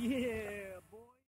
Yeah.